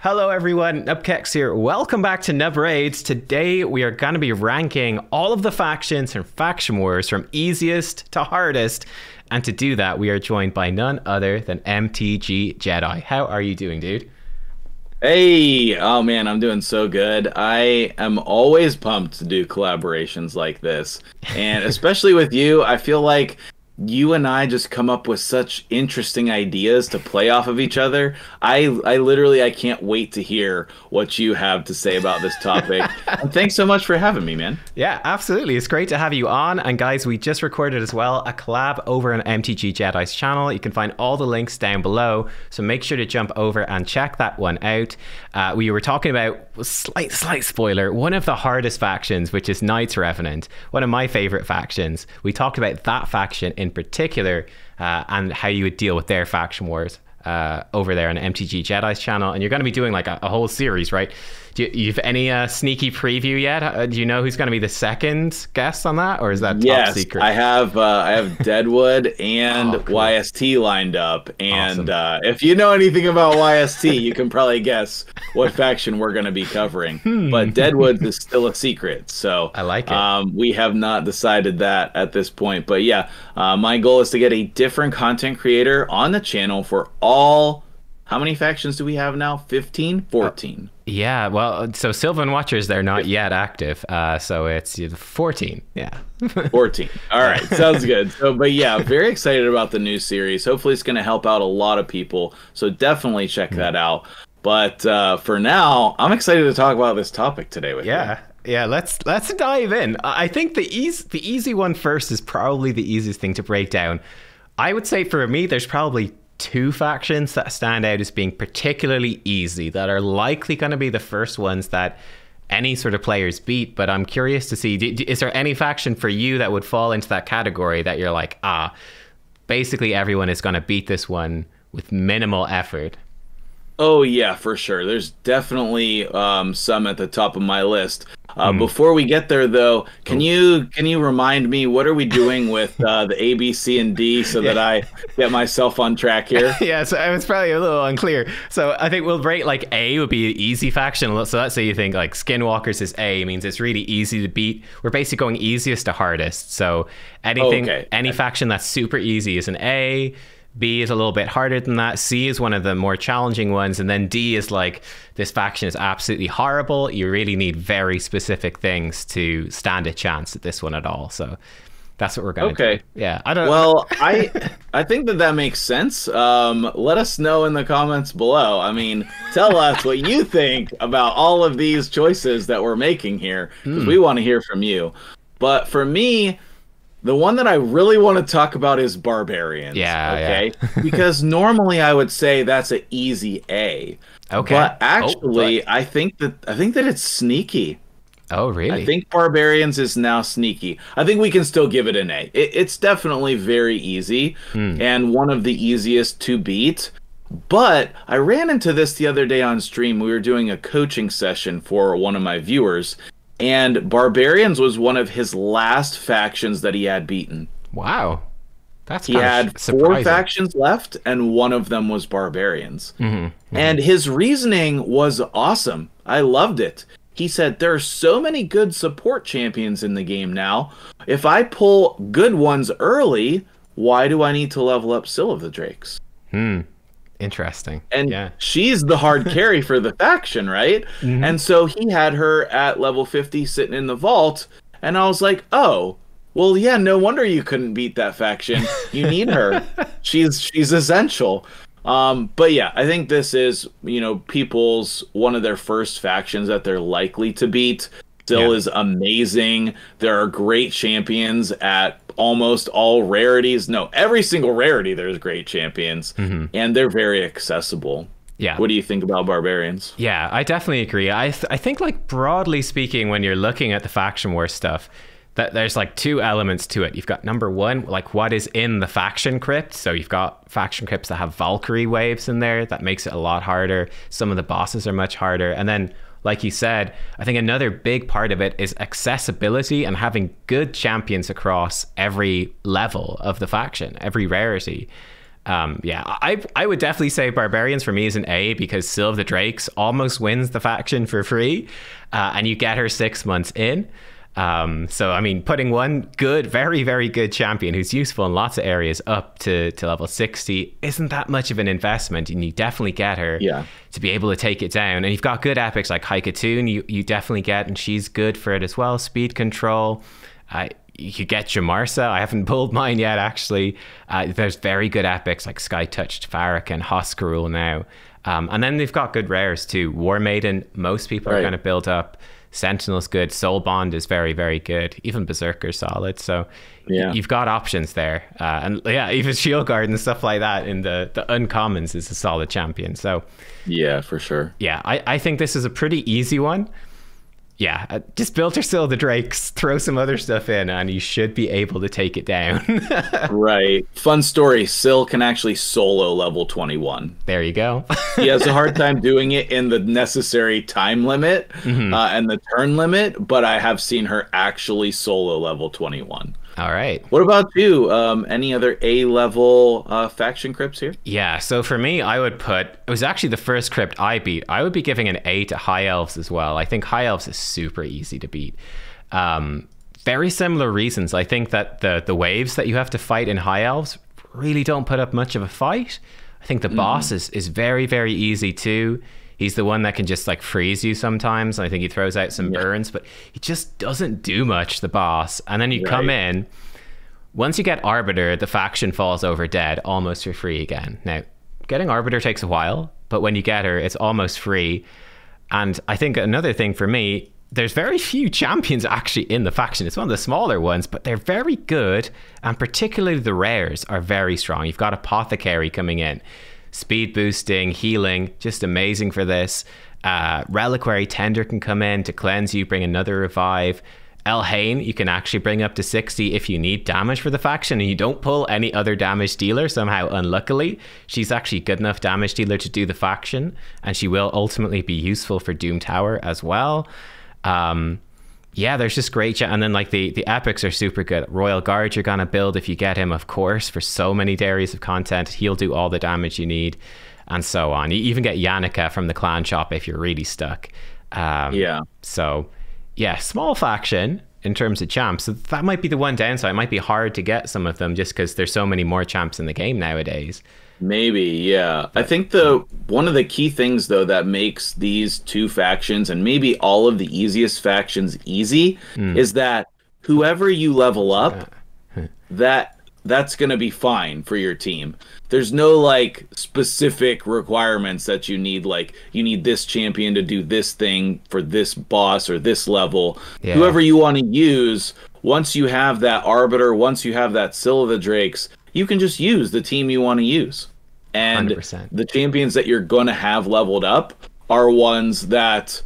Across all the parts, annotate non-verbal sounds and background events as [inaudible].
Hello everyone, Nubkeks here. Welcome back to Nub Raids. Today we are going to be ranking all of the factions and faction wars from easiest to hardest. And to do that, we are joined by none other than MTG Jedi. How are you doing, dude? Hey, oh man, I'm doing so good. I am always pumped to do collaborations like this. And [laughs] especially with you, I feel like you and I just come up with such interesting ideas to play off of each other. I I literally I can't wait to hear what you have to say about this topic. [laughs] and thanks so much for having me, man. Yeah, absolutely. It's great to have you on. And guys, we just recorded as well a collab over on MTG Jedi's channel. You can find all the links down below. So make sure to jump over and check that one out. Uh, we were talking about slight slight spoiler, one of the hardest factions, which is Knights Revenant, one of my favorite factions. We talked about that faction in in particular uh, and how you would deal with their faction wars uh, over there on MTG Jedi's channel. And you're going to be doing like a, a whole series, right? Do you, you have any uh, sneaky preview yet? Uh, do you know who's going to be the second guest on that, or is that yes, top secret? I have uh, I have [laughs] Deadwood and oh, cool. YST lined up, and awesome. Uh, if you know anything about YST, you can probably guess what faction we're going to be covering. [laughs] Hmm. But Deadwood is still a secret, so I like it. Um, we have not decided that at this point, but yeah, uh, my goal is to get a different content creator on the channel for all. How many factions do we have now? 15? 14. Yeah, well, so Sylvan Watchers, they're not yet active. Uh, so it's 14. Yeah. [laughs] 14. All right. Sounds good. So, but yeah, very excited about the new series. Hopefully, it's going to help out a lot of people. So, definitely check that out. But uh, for now, I'm excited to talk about this topic today with yeah. you. Yeah, let's let's dive in. I think the easy the easy one first is probably the easiest thing to break down. I would say for me, there's probably two factions that stand out as being particularly easy that are likely going to be the first ones that any sort of players beat. But I'm curious to see is there any faction for you that would fall into that category that you're like, ah, basically everyone is going to beat this one with minimal effort? Oh yeah, for sure. There's definitely um, some at the top of my list. Uh, mm. Before we get there, though, can oh. you can you remind me what are we doing with uh, the A, B, C, and D so yeah. that I get myself on track here? [laughs] yeah, so it's probably a little unclear. So I think we'll break like A would be an easy faction. So let's say you think like Skinwalkers is A means it's really easy to beat. We're basically going easiest to hardest. So anything, okay. any faction that's super easy is an A. B is a little bit harder than that. C is one of the more challenging ones. And then D is like, this faction is absolutely horrible. You really need very specific things to stand a chance at this one at all. So that's what we're going to okay. Do. Yeah. I don't Well, [laughs] I I think that that makes sense. Um, let us know in the comments below. I mean, tell [laughs] us what you think about all of these choices that we're making here because hmm. we want to hear from you. But for me, the one that I really want to talk about is barbarians. Yeah. Okay. Yeah. [laughs] because normally I would say that's an easy A. Okay. But actually, oh, but... I think that I think that it's sneaky. Oh, really? I think barbarians is now sneaky. I think we can still give it an A. It, it's definitely very easy hmm. and one of the easiest to beat. But I ran into this the other day on stream. We were doing a coaching session for one of my viewers, and Barbarians was one of his last factions that he had beaten. Wow. That's he had four factions left, and one of them was Barbarians. Mm-hmm, mm-hmm. And his reasoning was awesome. I loved it. He said, There are so many good support champions in the game now. If I pull good ones early, why do I need to level up Scyl of the Drakes? Hmm. Interesting. And yeah. she's the hard [laughs] carry for the faction, right? Mm-hmm. And so he had her at level 50 sitting in the vault. And I was like, oh, well, yeah, no wonder you couldn't beat that faction. You need her. [laughs] she's she's essential. Um, but yeah, I think this is, you know, people's one of their first factions that they're likely to beat. Still yeah. is amazing. There are great champions at almost all rarities. No, every single rarity there's great champions, mm-hmm. and they're very accessible. Yeah. What do you think about barbarians? Yeah, I definitely agree. I th- I think like broadly speaking, when you're looking at the faction war stuff, that there's like two elements to it. You've got number one, like what is in the faction crypt. So you've got faction crypts that have Valkyrie waves in there. That makes it a lot harder. Some of the bosses are much harder, and then like you said, I think another big part of it is accessibility and having good champions across every level of the faction, every rarity. Um, yeah, I I would definitely say Barbarians for me is an A because of the Drakes almost wins the faction for free, uh, and you get her six months in. Um, so I mean, putting one good, very very good champion who's useful in lots of areas up to to level sixty isn't that much of an investment, and you definitely get her Yeah. to be able to take it down. And you've got good epics like Haikatoon, you you definitely get, and she's good for it as well. Speed control. Uh, you get Jamarsa. I haven't [laughs] pulled mine yet, actually. Uh, there's very good epics like Sky Touched Farak and Hoskarul now. Um, and then they've got good rares too. War Maiden, most people are going to build up. Sentinel's good. Soul Bond is very, very good. Even Berserker's solid. So Yeah. you've got options there. Uh, and yeah, [laughs] even Shield Guard and stuff like that in the, the uncommons is a solid champion. So Yeah, for sure. yeah, I, I think this is a pretty easy one. Yeah, uh, just build your Scyl the Drakes, throw some other stuff in, and you should be able to take it down. [laughs] Right. Fun story. Scyl can actually solo level 21. there you go. He has a hard [laughs] time doing it in the necessary time limit Mm-hmm. uh, and the turn limit, but I have seen her actually solo level 21. All right. What about you? Um, any other A level uh, faction crypts here? Yeah, so for me, I would put it was actually the first crypt I beat. I would be giving an A to High Elves as well. I think High Elves is super easy to beat. Um, very similar reasons. I think that the the waves that you have to fight in High Elves really don't put up much of a fight. I think the boss is is very very easy too. He's the one that can just like freeze you sometimes. And I think he throws out some burns, but he just doesn't do much. The boss, and then you come in. Once you get Arbiter, the faction falls over dead almost for free again. Now, getting Arbiter takes a while, but when you get her, it's almost free. And I think another thing for me, there's very few champions actually in the faction. It's one of the smaller ones, but they're very good, and particularly the rares are very strong. You've got Apothecary coming in, speed boosting, healing, just amazing for this. Uh, Reliquary Tender can come in to cleanse you, bring another revive. Elhain, you can actually bring up to 60 if you need damage for the faction and you don't pull any other damage dealer somehow unluckily. She's actually good enough damage dealer to do the faction and she will ultimately be useful for Doom Tower as well. Um, yeah, there's just great cha- and then like the the epics are super good. Royal Guard you're gonna build if you get him, of course, for so many dairies of content. He'll do all the damage you need, and so on. You even get Yannica from the clan shop if you're really stuck. Um, Yeah. so, yeah, small faction in terms of champs. So that might be the one downside. It might be hard to get some of them just because there's so many more champs in the game nowadays. Maybe, yeah. I think the one of the key things though that makes these two factions and maybe all of the easiest factions easy hmm. is that whoever you level up, uh, that that's going to be fine for your team. There's no like specific requirements that you need like you need this champion to do this thing for this boss or this level. Yeah. Whoever you want to use, once you have that arbiter, once you have that Silva Drakes, you can just use the team you want to use. And 100%. the champions that you're going to have leveled up are ones that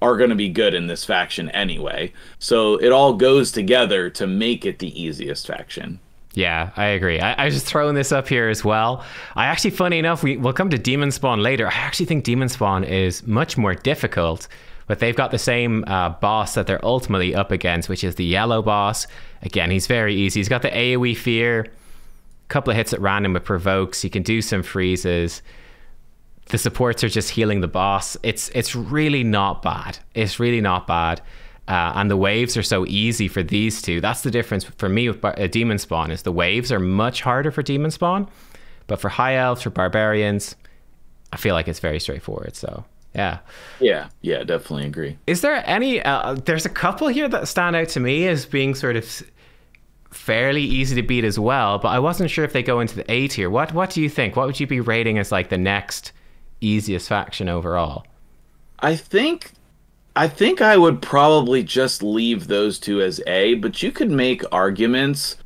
are going to be good in this faction anyway. So it all goes together to make it the easiest faction. Yeah, I agree. I, I was just throwing this up here as well. I actually, funny enough, we, we'll come to Demon Spawn later. I actually think Demon Spawn is much more difficult, but they've got the same uh, boss that they're ultimately up against, which is the yellow boss. Again, he's very easy. He's got the AoE fear, couple of hits at random with provokes. You can do some freezes. The supports are just healing the boss. It's it's really not bad. It's really not bad. Uh, and the waves are so easy for these two. That's the difference for me with Bar- uh, Demon Spawn. Is the waves are much harder for Demon Spawn, but for High Elves for Barbarians, I feel like it's very straightforward. So yeah. Yeah, yeah, definitely agree. Is there any? Uh, there's a couple here that stand out to me as being sort of fairly easy to beat as well, but I wasn't sure if they go into the A tier. What What do you think? What would you be rating as like the next easiest faction overall? I think I think I would probably just leave those two as A, but you could make arguments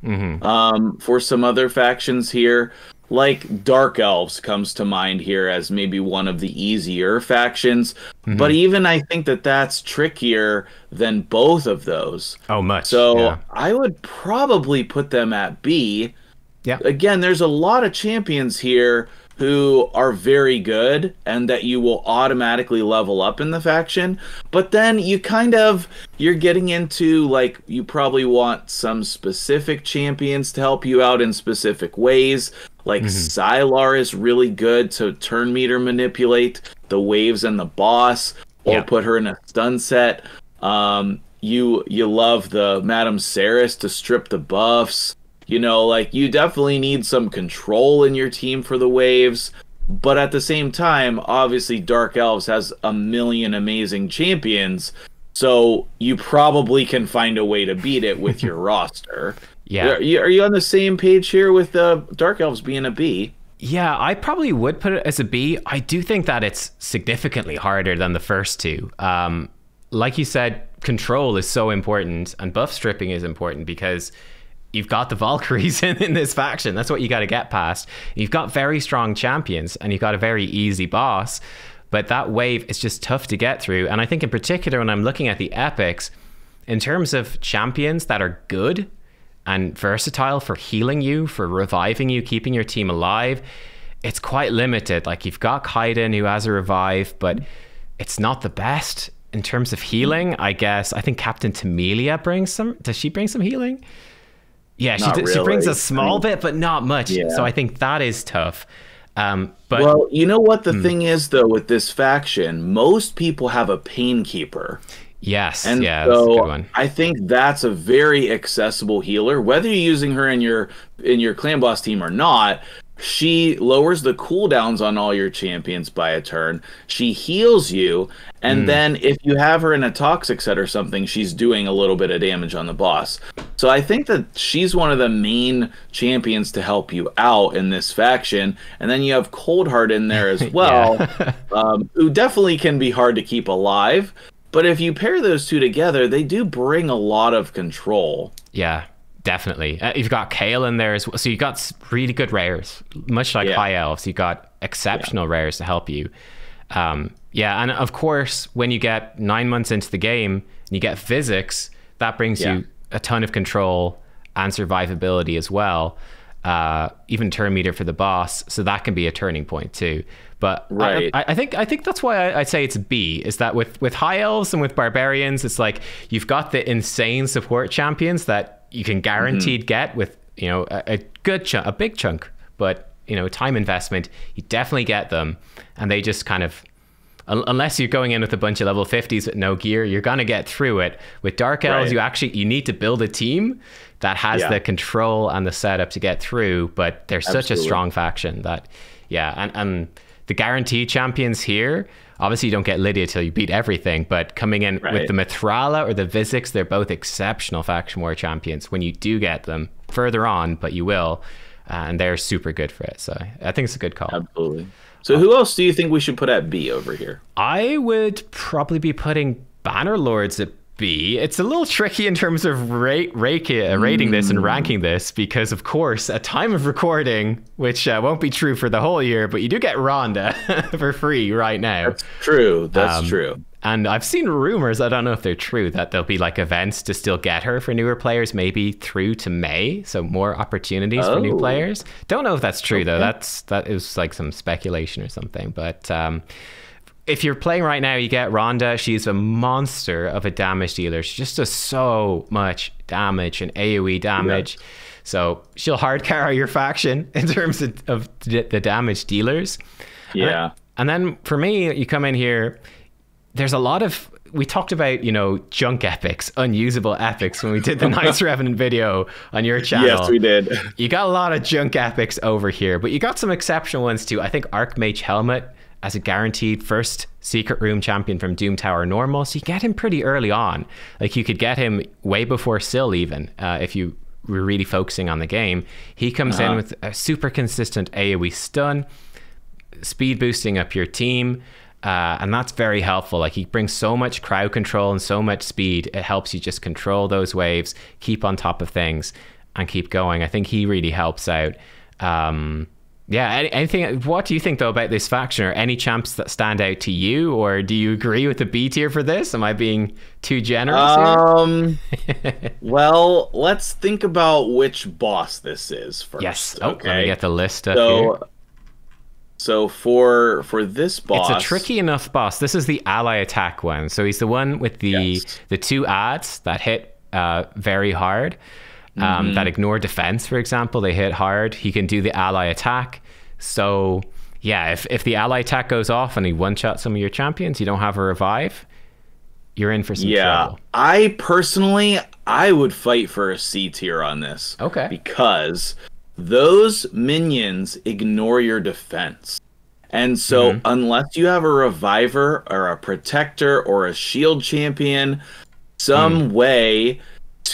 um, for some other factions here. Like Dark Elves comes to mind here as maybe one of the easier factions, mm-hmm. but even I think that that's trickier than both of those. Oh, much. So yeah. I would probably put them at B. Yeah. Again, there's a lot of champions here who are very good and that you will automatically level up in the faction. But then you kind of you're getting into like you probably want some specific champions to help you out in specific ways. Like mm hmm Sylar is really good to turn meter manipulate the waves and the boss, or yeah. put her in a stun set. Um, you you love the Madame Serris to strip the buffs. You know, like you definitely need some control in your team for the waves. But at the same time, obviously Dark Elves has a million amazing champions. So you probably can find a way to beat it with your [laughs] roster. Yeah. Are you, are you, on the same page here with uh, Dark Elves being a B? Yeah, I probably would put it as a B. I do think that it's significantly harder than the first two. Um, like you said, control is so important and buff stripping is important because you've got the Valkyries [laughs] in, in this faction. That's what you got to get past. You've got very strong champions and you've got a very easy boss, but that wave is just tough to get through. And I think in particular when I'm looking at the epics, in terms of champions that are good and versatile for healing you, for reviving you, keeping your team alive, it's quite limited. Like you've got Kaiden who has a revive, but it's not the best in terms of healing. I guess I think Captain Tamelia brings some. Does she bring some healing? Yeah, she, really. she brings a small bit, but not much. Yeah. So I think that is tough. Um, but well, you know what the hmm. thing is though with this faction, most people have a pain keeper. Yes, and yeah, so I think that's a very accessible healer. Whether you're using her in your in your clan boss team or not, she lowers the cooldowns on all your champions by a turn. She heals you, and mm. then if you have her in a toxic set or something, she's doing a little bit of damage on the boss. So I think that she's one of the main champions to help you out in this faction. And then you have Coldheart in there as [laughs] well, [laughs] um, who definitely can be hard to keep alive. But if you pair those two together, they do bring a lot of control. Yeah, Definitely. Uh, you've got Kael in there as well. So you've got really good rares, much like yeah. High Elves. You've got exceptional yeah. rares to help you. Um, yeah, and of course, when you get nine months into the game and you get Visix, that brings yeah. you a ton of control and survivability as well. Uh, even turn meter for the boss, so that can be a turning point too. But right. I, I, think I think that's why I, would say it's B Is that with with high elves and with barbarians, it's like you've got the insane support champions that you can guaranteed mm-hmm. get with you know a, a good chunk, a big chunk, but you know time investment. You definitely get them, and they just kind of unless you're going in with a bunch of level 50s with no gear you're going to get through it with dark elves right. you actually you need to build a team that has yeah. the control and the setup to get through but they're Absolutely. such a strong faction that yeah and and the guaranteed champions here obviously you don't get Lydia till you beat everything, but coming in right. with the Mithrala or the Visix, they're both exceptional faction war champions when you do get them further on, but you will, and they're super good for it. So I think it's a good call. Absolutely. So who else do you think we should put at B over here? I would probably be putting Banner Lords at B. It's a little tricky in terms of rate, rate uh, rating this and ranking this because, of course, at time of recording, which uh, won't be true for the whole year, but you do get Ronda [laughs] for free right now. That's true. That's um, true. And I've seen rumors, I don't know if they're true, that there'll be like events to still get her for newer players, maybe through to May. So more opportunities oh. for new oh. players. Don't know if that's true okay. though. That's that is like some speculation or something. But um, if you're playing right now, you get Ronda. She's a monster of a damage dealer. She just does so much damage and AoE damage. Yeah. So she'll hard carry your faction [laughs] in terms of, of the damage dealers. Yeah. And, and then for me, you come in here, there's a lot of we talked about you know junk epics unusable epics when we did the Knights [laughs] Revenant video on your channel yes we did you got a lot of junk epics over here but you got some exceptional ones too i think Archmage Hellmut as a guaranteed first secret room champion from Doom Tower normal. So you get him pretty early on. Like you could get him way before Scyl even uh, if you were really focusing on the game. He comes uh-huh. in with a super consistent AoE stun, speed boosting up your team. Uh, and that's very helpful. Like he brings so much crowd control and so much speed. It helps you just control those waves, keep on top of things, and keep going. I think he really helps out. Um, yeah, anything? What do you think though about this faction? Or any champs that stand out to you, or do you agree with the B tier for this? Am I being too generous? Um, [laughs] well, let's think about which boss this is first. Yes. Oh, okay. Let me get the list up so, here. So for for this boss, it's a tricky enough boss. This is the ally attack one. So he's the one with the yes. the two ads that hit uh, very hard. Um, that ignore defense, for example. They hit hard. He can do the ally attack. So, yeah, if, if the ally attack goes off and he one shot some of your champions, you don't have a revive, you're in for some Yeah, trouble. I personally, I would fight for a C tier on this. Okay. Because those minions ignore your defense. And so, Mm-hmm. unless you have a reviver or a protector or a shield champion, some way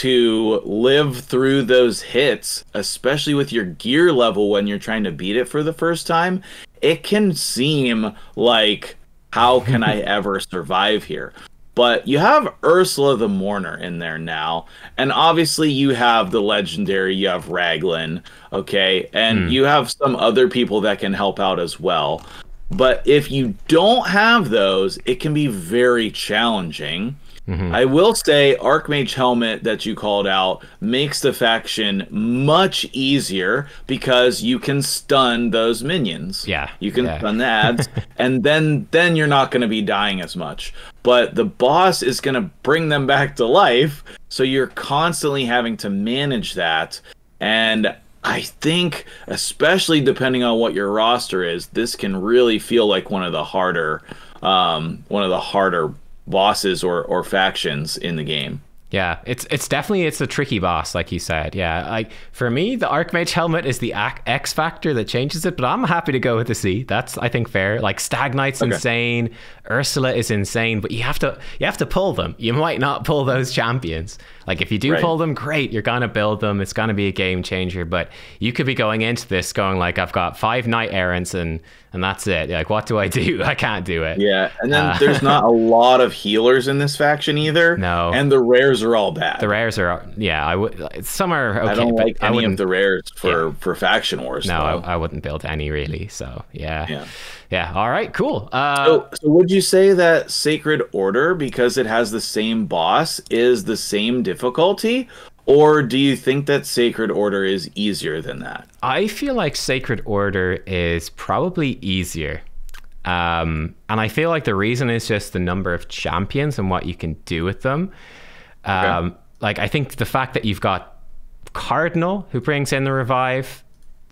to live through those hits, especially with your gear level when you're trying to beat it for the first time, it can seem like, how can I [laughs] ever survive here? But you have Ursala the Mourner in there now. And obviously, you have the legendary, you have Raglin, okay? And hmm. you have some other people that can help out as well. But if you don't have those, it can be very challenging. I will say, Archmage Hellmut that you called out makes the faction much easier because you can stun those minions. Yeah, you can yeah. stun the [laughs] ads, and then then you're not going to be dying as much. But the boss is going to bring them back to life, so you're constantly having to manage that. And I think, especially depending on what your roster is, this can really feel like one of the harder, um, one of the harder bosses or or factions in the game. Yeah, it's it's definitely it's a tricky boss, like you said. Yeah, like for me, the Archmage Hellmut is the X factor that changes it, but I'm happy to go with the C. That's I think fair. Like Stag Knight's insane, Ursala is insane, but you have to you have to pull them. You might not pull those champions. Like if you do Right. pull them, great, you're gonna build them. It's gonna be a game changer. But you could be going into this going like, I've got five knight errants and and that's it. Like, what do I do? [laughs] I can't do it. Yeah, and then Uh, there's not [laughs] a lot of healers in this faction either. No. and the rares are all bad. The rares are yeah. I would some are okay, I don't like I any of the rares for for faction wars. No. I, I wouldn't build any really. So yeah, Yeah. yeah. All right, cool. Uh, So, so would you say that Sacred Order, because it has the same boss, is the same difficulty? Or do you think that Sacred Order is easier than that? I feel like Sacred Order is probably easier. Um, and I feel like the reason is just the number of champions and what you can do with them. Um, Like, I think the fact that you've got Cardinal, who brings in the revive,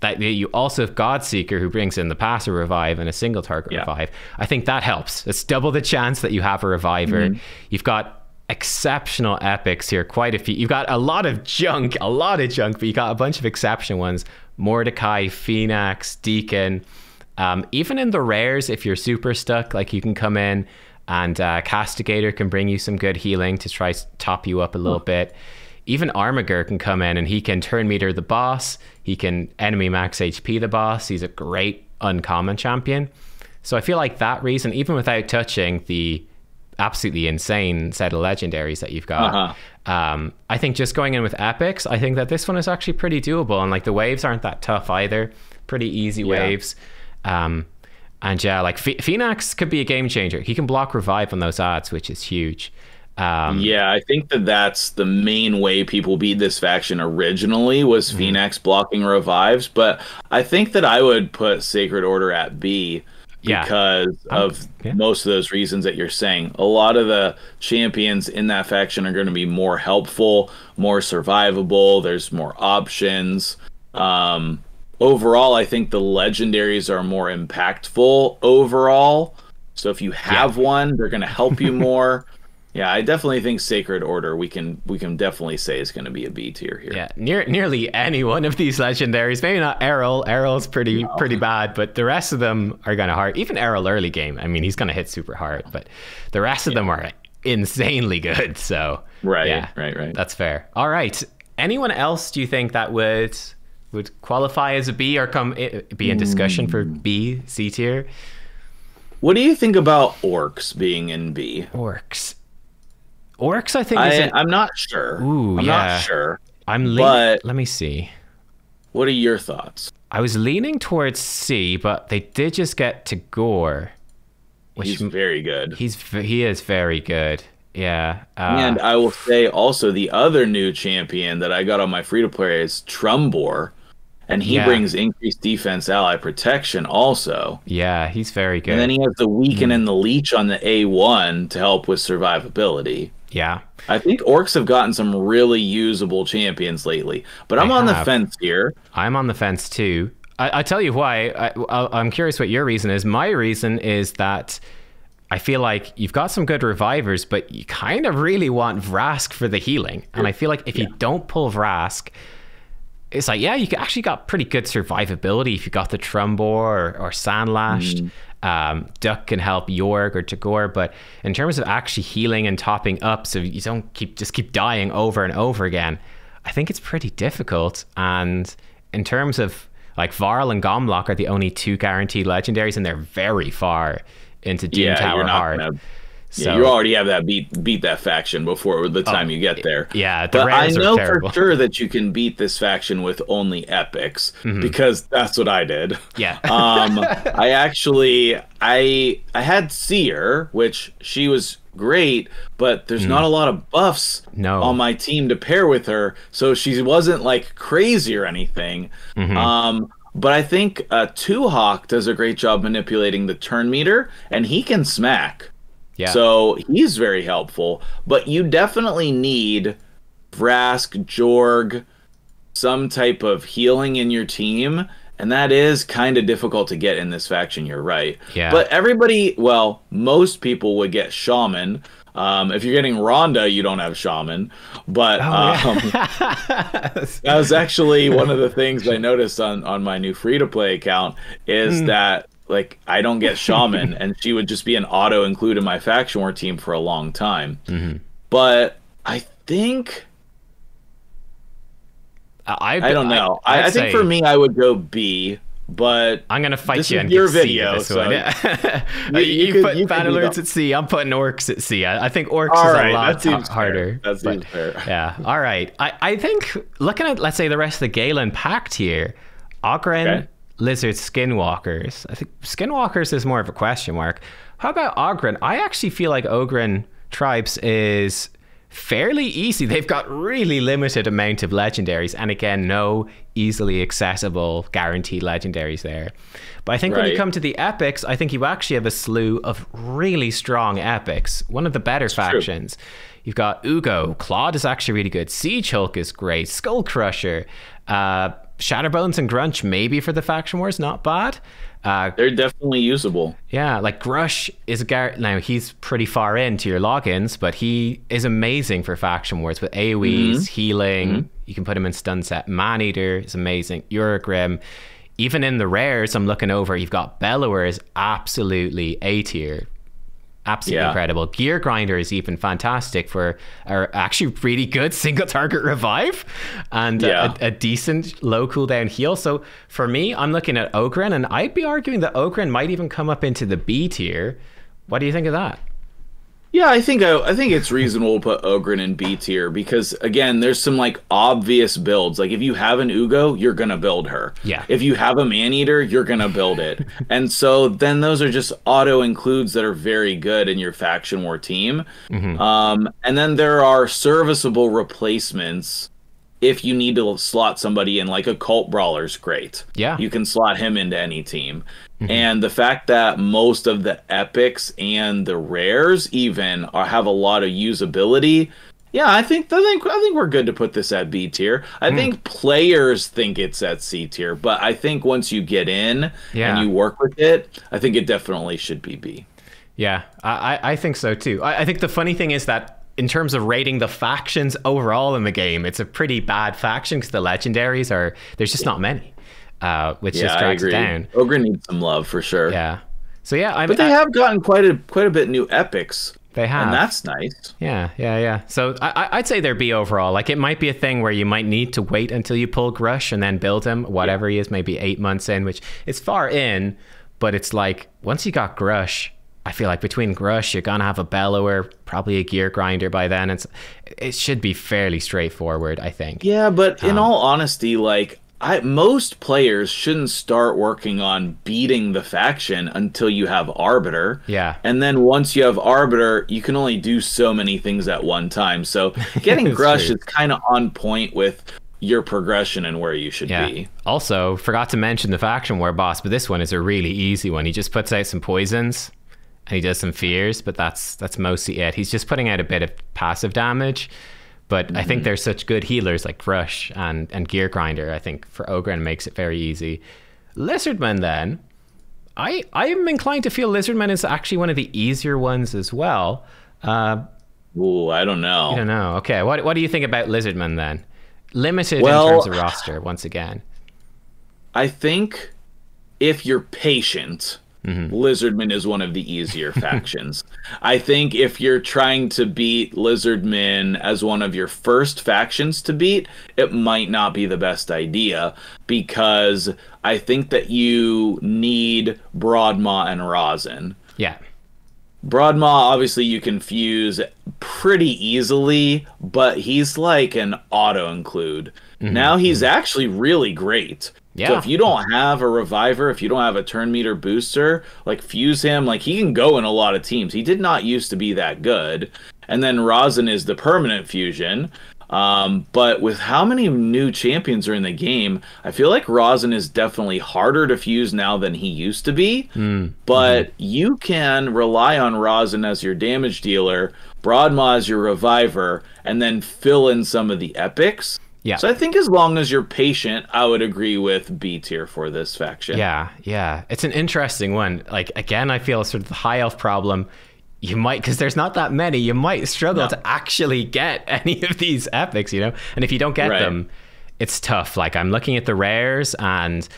that you also have Godseeker, who brings in the passive revive and a single target Yeah. revive. I think that helps. It's double the chance that you have a reviver. You've got exceptional epics here, quite a few. You've got a lot of junk, a lot of junk, but you got a bunch of exceptional ones. Mordecai, Phoenix, Deacon. Um, even in the rares, if you're super stuck, like you can come in and uh, Castigator can bring you some good healing to try s- top you up a little bit. Even Armiger can come in and he can turn meter the boss. He can enemy max HP the boss. He's a great uncommon champion. So I feel like that reason, even without touching the absolutely insane set of legendaries that you've got, Uh-huh. um, I think just going in with epics, I think that this one is actually pretty doable. And like the waves aren't that tough either. Pretty easy waves. Um, and yeah, like Ph- Phoenix could be a game changer. He can block revive on those ads, which is huge. Um, Yeah, I think that that's the main way people beat this faction originally was Mm-hmm. Phoenix blocking revives, but I think that I would put Sacred Order at B Yeah. because of yeah. most of those reasons that you're saying. A lot of the champions in that faction are going to be more helpful, more survivable, there's more options. Um overall, I think the legendaries are more impactful overall. So if you have one, they're going to help you [laughs] more. Yeah, I definitely think Sacred Order we can we can definitely say is going to be a B tier here. Yeah, near, nearly any one of these legendaries. Maybe not Errol. Errol's pretty pretty bad, but the rest of them are gonna hard. Even Errol early game. I mean, he's gonna hit super hard, but the rest of them are insanely good. So Right, yeah, right, right. That's fair. All right. Anyone else do you think that would would qualify as a B or come be in discussion for. B C tier? What do you think about orcs being in B? Orcs. Orcs, I think. is I, in- I'm not sure. Ooh, I'm yeah. not sure. I'm leaning. but- Let me see. What are your thoughts? I was leaning towards C, but they did just get Tagoar, which He's very good. he's he is very good. Yeah, uh, and I will say also the other new champion that I got on my free to play is Trumbor, and he Yeah. brings increased defense ally protection also. yeah, he's very good. And then he has the weaken hmm. and the leech on the A1 to help with survivability. Yeah. I think orcs have gotten some really usable champions lately, but I'm They on the fence here. I'm on the fence too. I, I tell you why. I, I, I'm curious what your reason is. My reason is that I feel like you've got some good revivers, but you kind of really want Vrask for the healing. And I feel like if you don't pull Vrask, it's like, yeah, you actually got pretty good survivability if you got the Trumborr or, or Sandlashed. Um, Duck can help Jorg or Tagoar, but in terms of actually healing and topping up, so you don't keep just keep dying over and over again, I think it's pretty difficult. And in terms of like Varl and Gomlock are the only two guaranteed legendaries, and they're very far into Doom yeah, Tower Hard. gonna. So- yeah, you already have that beat beat that faction before the time you get there. yeah, the but I know for sure that you can beat this faction with only epics because that's what I did. Yeah. [laughs] um, I actually I I had Seer, which she was great, but there's not a lot of buffs Mm. No. on my team to pair with her, so she wasn't like crazy or anything. Mm-hmm. Um, but I think uh, Two Hawk does a great job manipulating the turn meter, and he can smack. Yeah. So he's very helpful, but you definitely need Vrask, Jorg, some type of healing in your team, and that is kind of difficult to get in this faction. You're right. Yeah. But everybody, well, most people would get Shaman. Um, if you're getting Ronda, you don't have Shaman. But Oh, um, [laughs] that was actually one of the things I noticed on on my new free to play account is Hmm. that like I don't get [laughs] shaman and she would just be an auto include in my faction war team for a long time. Mm-hmm. But I think I, I don't know. I, I'd I think for me I would go B, but I'm gonna fight you and your C video, this so one. you, [laughs] you you could- put you alerts at C. I'm putting orcs at C. I, I think orcs All is right, a lot that harder. fair. That but- fair. Yeah. All right. I, I think looking at let's say the rest of the Gaellen pact here, Ogryn, Okay. Lizard, Skinwalkers. I think Skinwalkers is more of a question mark. How about Ogryn? I actually feel like Ogryn tribes is fairly easy. [laughs] They've got really limited amount of legendaries, and again, no easily accessible guaranteed legendaries there. But I think when you come to the epics, I think you actually have a slew of really strong epics. One of the better true. factions. You've got Ugo. Claude is actually really good. Siege Hulk is great. Skull Crusher. Uh, Shatterbones and Grunch, maybe for the faction wars, not bad. Uh, they're definitely usable. yeah, like Grush is a guy. Now he's pretty far into your logins, but he is amazing for faction wars with AoEs, healing. You can put him in stun set. Man Eater is amazing. Uragrim. Even in the rares, I'm looking over. You've got Bellower is absolutely A tier. Absolutely Yeah. incredible. Gear Grinder is even fantastic for are actually really good single target revive and Yeah. a, a decent low cooldown heal. So for me, I'm looking at Ogryn, and I'd be arguing that Ogryn might even come up into the B tier. What do you think of that? Yeah, I think I, I think it's reasonable to put Ogryn in B tier because again, there's some like obvious builds. Like if you have an Ugo, you're gonna build her. Yeah. If you have a Maneater, you're gonna build it. [laughs] and so then those are just auto includes that are very good in your faction war team. Mm-hmm. Um, and then there are serviceable replacements if you need to slot somebody in like a cult brawler's great. Yeah. You can slot him into any team. And the fact that most of the epics and the rares even are, have a lot of usability, yeah, I think I think I think we're good to put this at B tier. I Hmm. think players think it's at C tier, but I think once you get in Yeah. and you work with it, I think it definitely should be B. Yeah, I, I I think so too. I, I think the funny thing is that in terms of rating the factions overall in the game, it's a pretty bad faction because the legendaries are there's just not many, uh, which Yeah, just I drags it down. Ogre needs some love for sure. Yeah. So yeah, I mean But they have gotten quite a quite a bit new epics. They have. And that's nice. Yeah, yeah, yeah. So I, I- I'd say they're B overall. Like it might be a thing where you might need to wait until you pull Grush and then build him, whatever he is, maybe eight months in, which is far in, but it's like once you got Grush, I feel like between Grush, you're gonna have a Bellower, probably a Gear Grinder by then. It's it should be fairly straightforward, I think. Yeah, but Um, in all honesty, like I most players shouldn't start working on beating the faction until you have Arbiter. Yeah. And then once you have Arbiter, you can only do so many things at one time. So [laughs] getting Grush true. is kind of on point with your progression and where you should Yeah. be. Also, forgot to mention the faction war boss, but this one is a really easy one. He just puts out some poisons and he does some fears, but that's that's mostly it. He's just putting out a bit of passive damage. But mm-hmm. I think there's such good healers like Grush and, and Gear Grinder. I think for Ogryn makes it very easy. Lizardman then, I I am inclined to feel Lizardman is actually one of the easier ones as well. Uh, Ooh, I don't know. I don't know. Okay, what what do you think about Lizardman then? Limited well, in terms of roster once again. [sighs] I think if you're patient, Mm-hmm. Lizardman is one of the easier [laughs] factions. I think if you're trying to beat Lizardman as one of your first factions to beat, it might not be the best idea because I think that you need Broadmaw and Rosin. Yeah. Broadmaw, obviously, you can fuse pretty easily, but he's like an auto include. Mm-hmm. Now he's mm-hmm. actually really great. Yeah. So if you don't have a reviver, if you don't have a turn meter booster, like fuse him, like he can go in a lot of teams. He did not used to be that good. And then Rosin is the permanent fusion. Um, but with how many new champions are in the game, I feel like Rosin is definitely harder to fuse now than he used to be. Mm. But mm-hmm. you can rely on Rosin as your damage dealer, Broadmaw as your reviver, and then fill in some of the epics. Yeah. So I think as long as you're patient, I would agree with B tier for this faction. Yeah, yeah. It's an interesting one. Like again, I feel sort of the high elf problem. You might because there's not that many. You might struggle no. to actually get [laughs] any of these epics, you know. And if you don't get right. them, it's tough. Like I'm looking at the rares and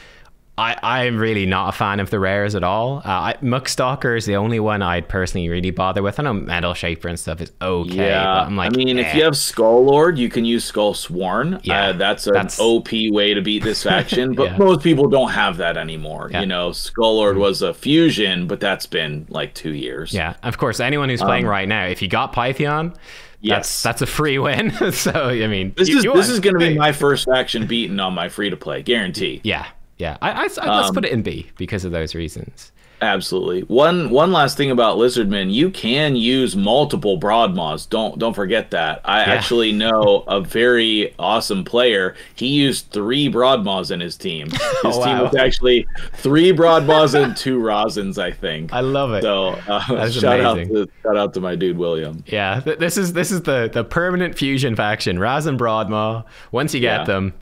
I, I'm really not a fan of the rares at all. Uh, I, Muckstalker is the only one I'd personally really bother with. I know Metal Shaper and stuff is okay, yeah. but I'm like, I mean, eh. if you have Skull Lord, you can use Skull Sworn. Yeah, uh, that's an that's... OP way to beat this [laughs] faction, but yeah. most people don't have that anymore. Yeah. You know, Skull Lord mm-hmm. was a fusion, but that's been like two years. Yeah, of course, anyone who's playing um, right now, if you got Pythion, Yes, that's, that's a free win. [laughs] so I mean, this you, is you this is going to be my first faction beaten on my free to play guarantee. Yeah, yeah, I, I, I let's um, put it in B because of those reasons. Absolutely. One one last thing about Lizardman, you can use multiple Broadmaws. Don't don't forget that. I yeah. actually know [laughs] a very awesome player. He used three Broadmaws in his team. [laughs] His oh, wow. team was actually three Broadmaws and two [laughs] Rosins, I think. I love it. So uh, shout amazing. out to shout out to my dude William. Yeah, th- this is this is the the permanent fusion faction. Rosin Broadmaw. Once you get yeah. them,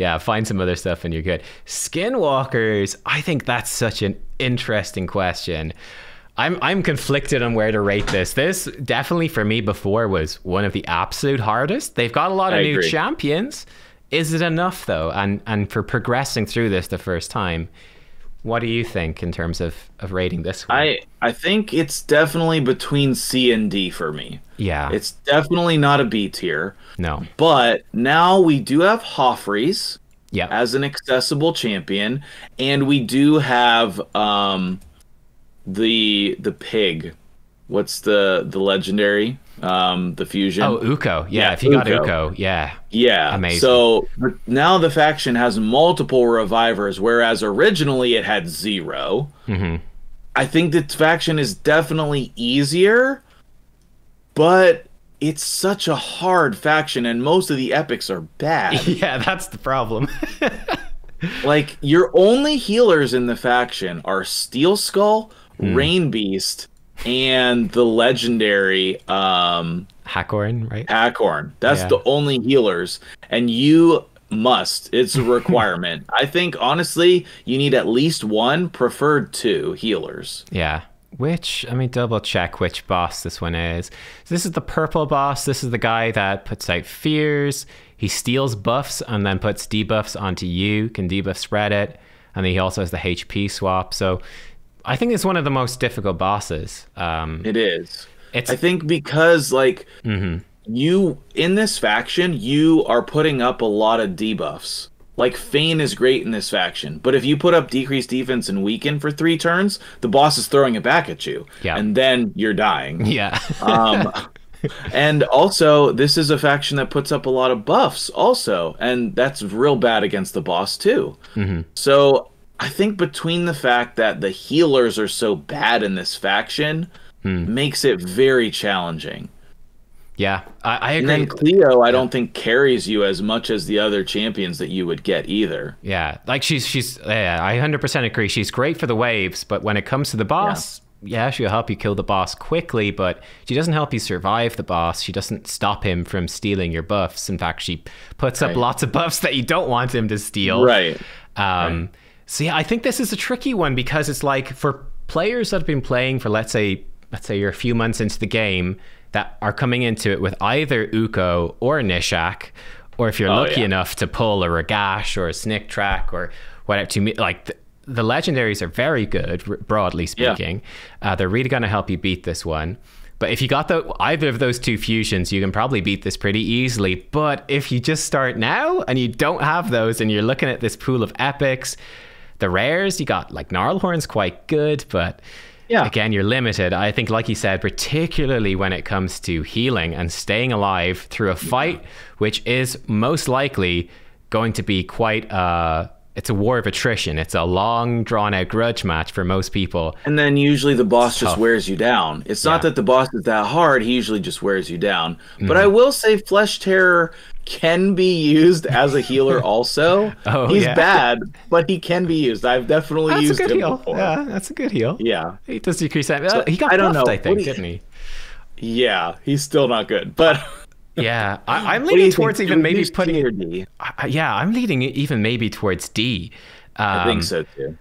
yeah, find some other stuff and you're good. Skinwalkers, I think that's such an interesting question. I'm I'm conflicted on where to rate this. This definitely for me before was one of the absolute hardest. They've got a lot of I new agree. champions. Is it enough though? And and for progressing through this the first time, what do you think in terms of, of rating this one? I, I think it's definitely between C and D for me. Yeah. It's definitely not a B tier. No. But now we do have Hoforees yeah. as an accessible champion. And we do have um the the pig. What's the the legendary? Um, the fusion. Oh, Uko. Yeah, yeah if you Uko. got Uko, yeah. Yeah. Amazing. So now the faction has multiple revivers, whereas originally it had 0 mm-hmm. I think the faction is definitely easier, but it's such a hard faction, and most of the epics are bad. [laughs] Yeah, that's the problem. [laughs] like, your only healers in the faction are Steel Skull, mm. Rain Beast, and the legendary um Hakkorhn, right? Hakkorhn. That's yeah. the only healers. And you must. It's a [laughs] requirement. I think honestly, you need at least one, preferred two healers. Yeah. Which I mean, double check which boss this one is. So this is the purple boss. This is the guy that puts out fears. He steals buffs and then puts debuffs onto you. Can debuff spread it, and then he also has the HP swap. So I think it's one of the most difficult bosses. Um, it is. It's, I think because like mm-hmm. you in this faction, you are putting up a lot of debuffs. Like Feign is great in this faction, but if you put up decreased defense and weaken for three turns, the boss is throwing it back at you, yeah. and then you're dying. [laughs] Yeah. um, [laughs] and also, this is a faction that puts up a lot of buffs, also, and that's real bad against the boss too. Mm-hmm. So I think between the fact that the healers are so bad in this faction hmm. makes it very challenging. Yeah, I, I agree. And then Cleo, I yeah. don't think carries you as much as the other champions that you would get either. Yeah, like she's she's yeah, I hundred percent agree. She's great for the waves, but when it comes to the boss, yeah, she'll help you kill the boss quickly, but she doesn't help you survive the boss. She doesn't stop him from stealing your buffs. In fact, she puts Right. up lots of buffs that you don't want him to steal. Right. Um, So yeah, I think this is a tricky one because it's like for players that have been playing for let's say let's say you're a few months into the game that are coming into it with either Uko or Nishak, or if you're Oh, lucky yeah. enough to pull a Ragash or a Snick Track or whatever. To me, like the, the legendaries are very good, broadly Yeah. speaking. Uh, they're really going to help you beat this one. But if you got the either of those two fusions, you can probably beat this pretty easily. But if you just start now and you don't have those, and you're looking at this pool of epics, the rares you got like Gnarlhorn's quite good, but Yeah. again you're limited. I think, like you said, particularly when it comes to healing and staying alive through a fight, which is most likely going to be quite. Uh, it's a war of attrition. It's a long, drawn out grudge match for most people. And then usually the boss just tough. wears you down. It's not Yeah. that the boss is that hard, he usually just wears you down. But Mm-hmm. I will say Flesh Terror can be used as a healer [laughs] also. Oh, He's yeah. bad, but he can be used. I've definitely used him. That's a used good him heal. before. Yeah, that's a good heal. Yeah. He does decrease that. Uh, he got I don't buffed, know. I think, you- didn't he? Yeah, he's still not good. But [laughs] Yeah, I, [laughs] do you leaning towards Do even we maybe putting T or D? I- Yeah, I'm leaning even maybe towards D. Um, I think so too.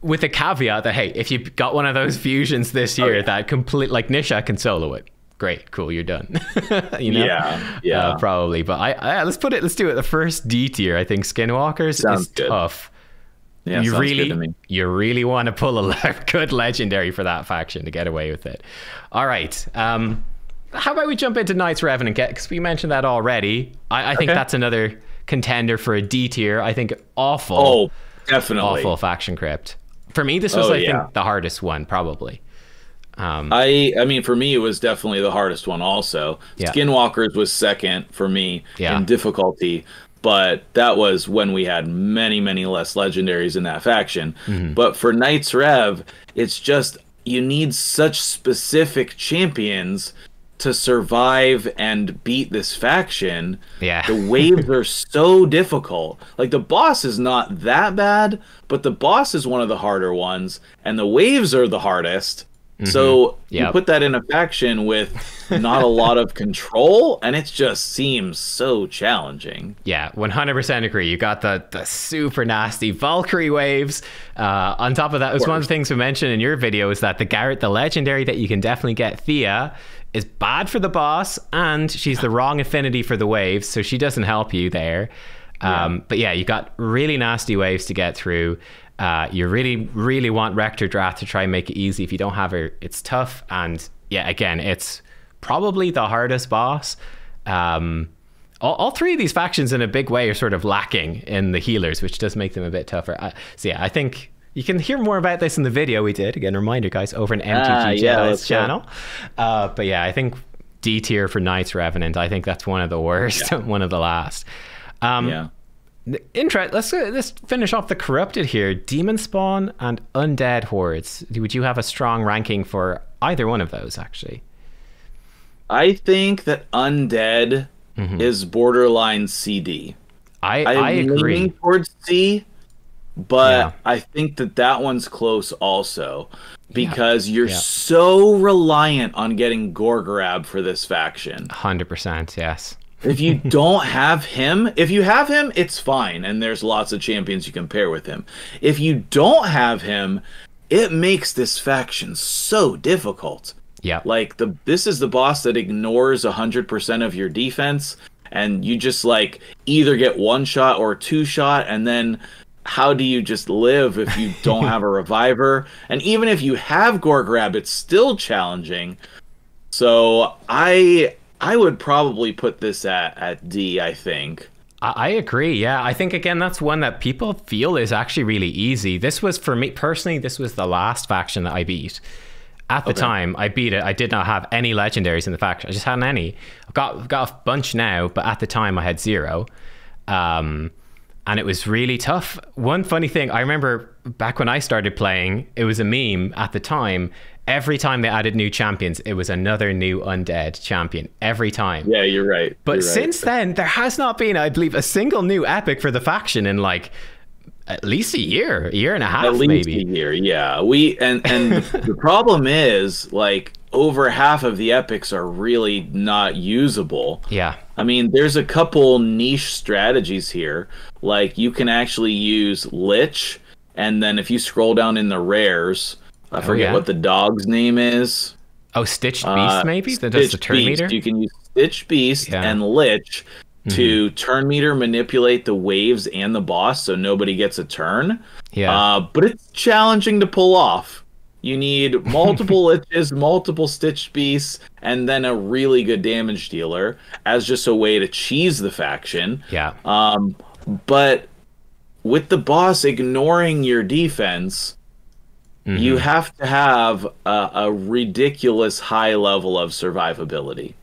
With the caveat that hey, if you got one of those fusions this year Oh, yeah. that complete like Nisha can solo it. Great, cool, you're done. [laughs] you know, Yeah, yeah. Uh, probably. But I, I let's put it. Let's do it. The first D tier. I think Skinwalkers Sounds is good. tough. Yeah, you really, good to me. you really want to pull a [laughs] good legendary for that faction to get away with it. All right. Um, how about we jump into Knights Revenant? Because we mentioned that already. I, I think Okay. that's another contender for a D tier. I think awful, Oh, definitely. awful faction crypt. For me, this was, Oh, I yeah. think, the hardest one probably. Um, I I mean for me it was definitely the hardest one also. Yeah. Skinwalkers was second for me Yeah. in difficulty, but that was when we had many many less legendaries in that faction. Mm-hmm. But for Knights Rev, it's just you need such specific champions to survive and beat this faction. Yeah. The waves are [laughs] so difficult. Like the boss is not that bad, but the boss is one of the harder ones and the waves are the hardest. So you put that in a faction with not a lot of control, and it just seems so challenging. Yeah, 100% agree. You got the, the super nasty Valkyrie waves. Uh, on top of that, it was one of the things we mentioned in your video is that the Garrett, the legendary that you can definitely get, Thea, is bad for the boss, and she's the wrong affinity for the waves, so she doesn't help you there. Um, But yeah, you got really nasty waves to get through. Uh, you really, really want Rector Drath to try and make it easy. If you don't have her, it's tough. And yeah, again, it's probably the hardest boss. Um, all, all three of these factions, in a big way, are sort of lacking in the healers, which does make them a bit tougher. Uh, so yeah, I think you can hear more about this in the video we did. Again, reminder, guys, over an MTG Ah, yeah, Jedi's let's go. channel. Uh, but yeah, I think D tier for Knights Revenant. I think that's one of the worst, [laughs] one of the last. Um, Yeah. Interest. Let's uh, let's finish off the corrupted here. Demon spawn and undead hordes. Would you have a strong ranking for either one of those? Actually, I think that Undead Mm-hmm. is borderline CD. I I'm I agree. leaning towards C, but Yeah. I think that that one's close also because you're Yeah. so reliant on getting Gorgrab for this faction. Hundred percent. Yes. If you [laughs] don't have him, if you have him, it's fine, and there's lots of champions you can pair with him. If you don't have him, it makes this faction so difficult. Yeah. Like the this is the boss that ignores 100% of your defense and you just like either get one shot or two shot and then how do you just live if you don't have a [laughs] reviver? And even if you have Gorgrab, it's still challenging. So I I would probably put this at at D, I think. I I agree. Yeah, I think again that's one that people feel is actually really easy. This was for me personally. This was the last faction that I beat. At the time I beat it, I did not have any legendaries in the faction. I just hadn't any. I've got I've got a bunch now, but at the time I had zero. Um, and it was really tough. One funny thing I remember back when I started playing, it was a meme at the time. Every time they added new champions, it was another new undead champion. Every time. Yeah, you're right. But You're right. since then, there has not been, I believe, a single new epic for the faction in like at least a year, a year and a half, at least maybe. a year. Yeah, we and and [laughs] the problem is like over half of the epics are really not usable. Yeah. I mean, there's a couple niche strategies here. Like you can actually use Lich, and then if you scroll down in the rares, I forget yeah. what the dog's name is. Oh, Stitched Beast, Uh, maybe that does the turn Beast. meter. You can use Stitch Beast Yeah. Mm-hmm. and Lich to turn meter manipulate the waves and the boss so nobody gets a turn. Yeah. Uh, but it's challenging to pull off. You need [laughs] multiple liches, multiple Stitch Beasts, and then a really good damage dealer as just a way to cheese the faction. yeah. Um, but with the boss ignoring your defense, you Mm-hmm. have to have a, a ridiculous high level of survivability.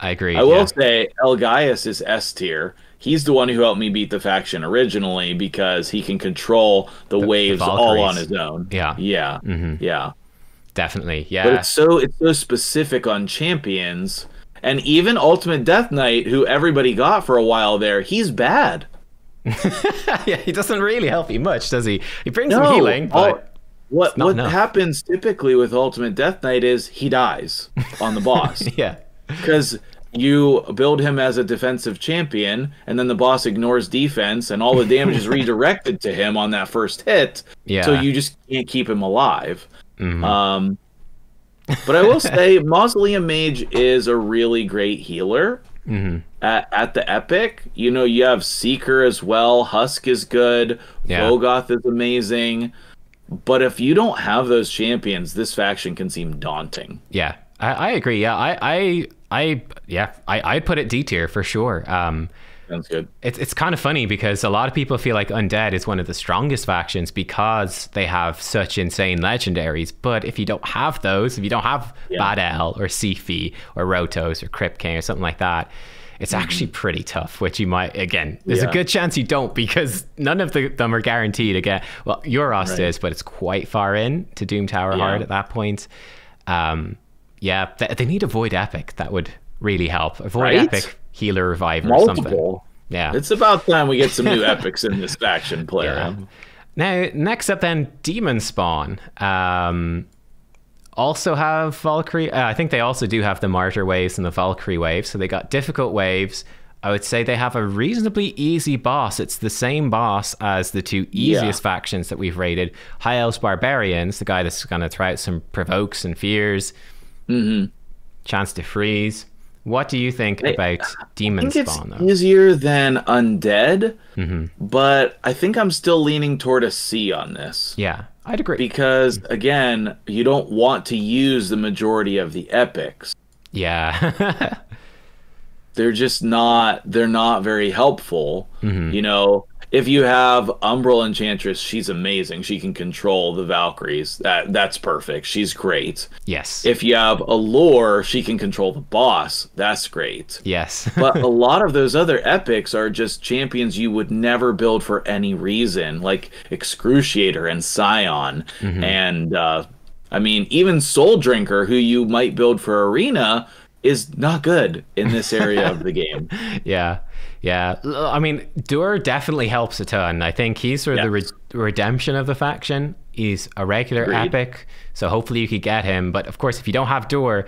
I agree. I will yeah. say Elegaius is S tier. He's the one who helped me beat the faction originally because he can control the, waves all on his own. Yeah. Yeah. Mhm. Yeah. Definitely. Yeah. But Yeah. it's so it's so specific on champions. And even Ultimate Death Knight, who everybody got for a while there, he's bad. [laughs] yeah. He doesn't really help you much, does he? He brings some healing, all- but what what enough. happens typically with Ultimate Death Knight is he dies on the boss. [laughs] yeah. Because you build him as a defensive champion and then the boss ignores defense and all the damage is [laughs] redirected to him on that first hit Yeah. so you just can't keep him alive Mhm. um but i will [laughs] say mausoleum mage is a really great healer Mhm. at, at the epic you know you have seeker as well husk is good Yeah. Vogoth is amazing but if you don't have those champions this faction can seem daunting Yeah, I, I agree. Yeah, I, I, I, yeah, I, I'd put it D tier for sure. Um, sounds good it's it's kind of funny because a lot of people feel like Undead is one of the strongest factions because they have such insane legendaries. But if you don't have those, if you don't have Yeah. Bad or Siphi or Rotos or Crypt King or something like that, it's actually pretty tough. Which you might again, there's a Mm-hmm. Good chance you don't because none of the, them are guaranteed to get. Well, Euros Right. is, but it's quite far in to Doom Tower Yeah. Hard at that point. Um, yeah, they, they need a Void Epic. That would really help. A Void Right? Epic healer reviver or something. multiple Yeah. It's about time we get some new [laughs] epics in this faction player. Yeah. Now, next up, then, Demon Spawn. Um, also have Valkyrie. Uh, I think they also do have the Martyr waves and the Valkyrie waves. So they got difficult waves. I would say they have a reasonably easy boss. It's the same boss as the two easiest factions that we've rated High Elves Barbarians, the guy that's going to throw out some provokes and fears, Mm-hmm. chance to freeze. What do you think I- about Demon I think it's Spawn, though? easier than undead, Mm-hmm. but I think I'm still leaning toward a C on this. Yeah, I'd agree. Because again, you don't want to use the majority of the epics. yeah. [laughs] They're just not they're not very helpful. Mm-hmm. You know, if you have Umbral Enchantress, she's amazing. She can control the Valkyries. That that's perfect. She's great. yes. If you have Alure, she can control the boss. That's great. yes. [laughs] but a lot of those other epics are just champions you would never build for any reason, like Excruciator and Scion. And uh, I mean, even Soul Drinker, who you might build for Arena, is not good in this area of the [laughs] game. yeah. Yeah. I mean, Dur definitely helps a ton. I think he's sort of the re- redemption of the faction. He's a regular Agreed. epic. So hopefully you could get him. But of course, if you don't have Dur,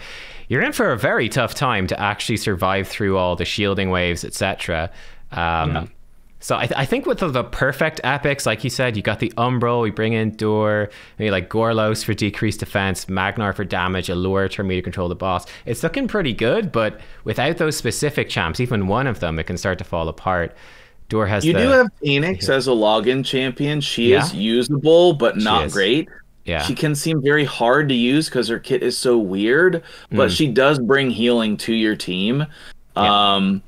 you're in for a very tough time to actually survive through all the shielding waves, etc. Um, Yeah. So I, th- I think with the, the perfect epics, like you said, you got the Umbral, we bring in Dur, maybe like Gorlos for decreased defense, Magnar for damage, Alure to to control the boss. It's looking pretty good, but without those specific champs, even one of them, it can start to fall apart. Dur has You the, do have Phoenix as a login champion. She is usable, but not great. yeah, She can seem very hard to use because her kit is so weird, but she does bring healing to your team. Yeah. Um,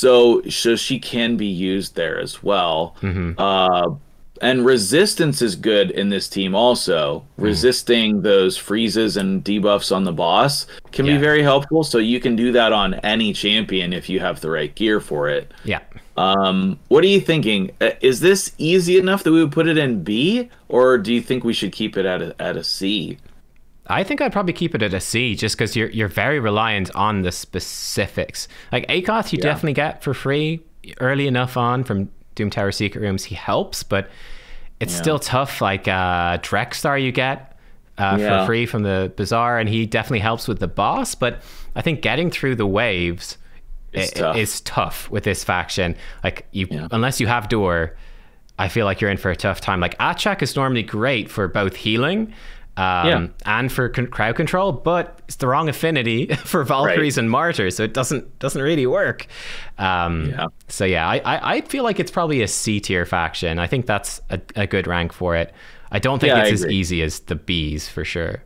so so she can be used there as well. Mhm. Uh, and resistance is good in this team also. Resisting those freezes and debuffs on the boss can Yeah. be very helpful. So you can do that on any champion if you have the right gear for it. yeah. Um, what are you thinking? Uh, Is this easy enough that we would put it in B, or do you think we should keep it at a, at a C? I think I'd probably keep it at a C just because you're you're very reliant on the specifics. Like Akoth, you Yeah. definitely get for free early enough on from Doom Tower Secret Rooms. He helps, but it's Yeah. still tough. Like uh, Drexthar, you get uh, Yeah. for free from the bazaar, and he definitely helps with the boss. But I think getting through the waves It's tough. is tough with this faction. Like you, unless you have door, I feel like you're in for a tough time. Like Achak is normally great for both healing. Um, Yeah. and for con- crowd control, but it's the wrong affinity [laughs] for Valkyries and Martyrs, so it doesn't doesn't really work. Um, Yeah. So yeah, I, I I feel like it's probably a C tier faction. I think that's a, a good rank for it. I don't think Yeah, it's as easy as the Bs for sure.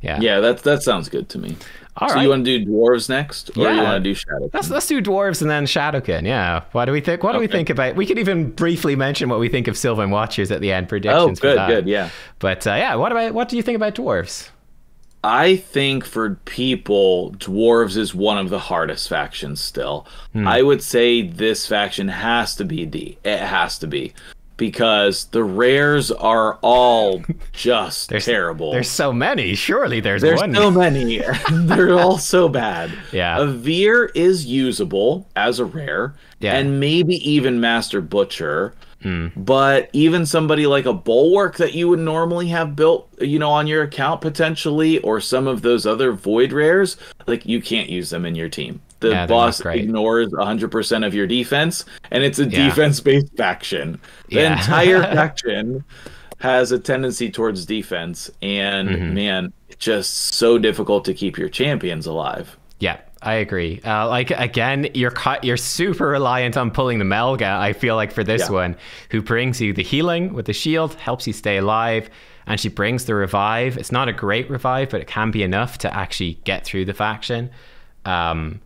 Yeah. Yeah, that that sounds good to me. All so right. you want to do dwarves next, or you Yeah. want to do shadow? Let's let's do dwarves and then Shadowkin. Yeah. What do we think? What do we think about? We could even briefly mention what we think of Sylvan Watchers at the end Oh, predictions. for good, good, yeah. But uh, yeah, what about what do you think about dwarves? I think for people, dwarves is one of the hardest factions still. Hmm. I would say this faction has to be D. It has to be. Because the rares are all [laughs] just terrible. There's so many. Surely there's, There's one. so many. [laughs] They're all so bad. Yeah. A Veer is usable as a rare. Yeah. And maybe even Master Butcher. Hmm. But even somebody like a Bulwark that you would normally have built, you know, on your account potentially, or some of those other Void rares, like you can't use them in your team. The Yeah, boss ignores 100% of your defense, and it's a Yeah. defense based faction. The Yeah. entire [laughs] faction has a tendency towards defense, and Mm-hmm. man, it's just so difficult to keep your champions alive. Yeah, I agree. Uh, like again, you're cu- you're super reliant on pulling the Melga. I feel like for this Yeah. one, who brings you the healing with the shield, helps you stay alive, and she brings the revive. It's not a great revive, but it can be enough to actually get through the faction. Um,